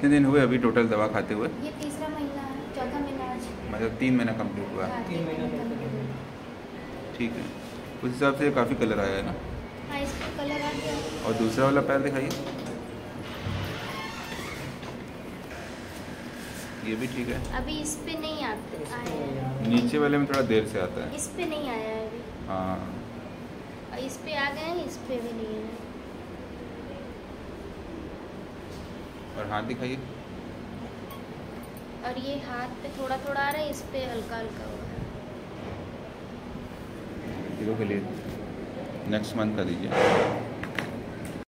कितने दिन हुए अभी टोटल दवा खाते हुए? ये तीसरा महीना चौथा महीना आज। मतलब तीन महीना कंप्लीट हुआ। हाँ, तीन महीना ठीक है। उस हिसाब से काफ़ी कलर आया है ना? हाँ कलर आ गया। और दूसरा वाला पैर दिखाइए। ये भी ठीक है। अभी इस पे नहीं आते आया नीचे वाले में थोड़ा देर से आता है। इस पे नहीं आया है अभी। हाँ। इस पे आ गए हैं इस पे भी नहीं है और हाथ दिखाइए। और ये हाथ पे थोड़ा थोड़ा आ रहा है इस पे हल्का हल्का हो रहा है। के लिए। नेक्स्ट मंथ का दीजिए।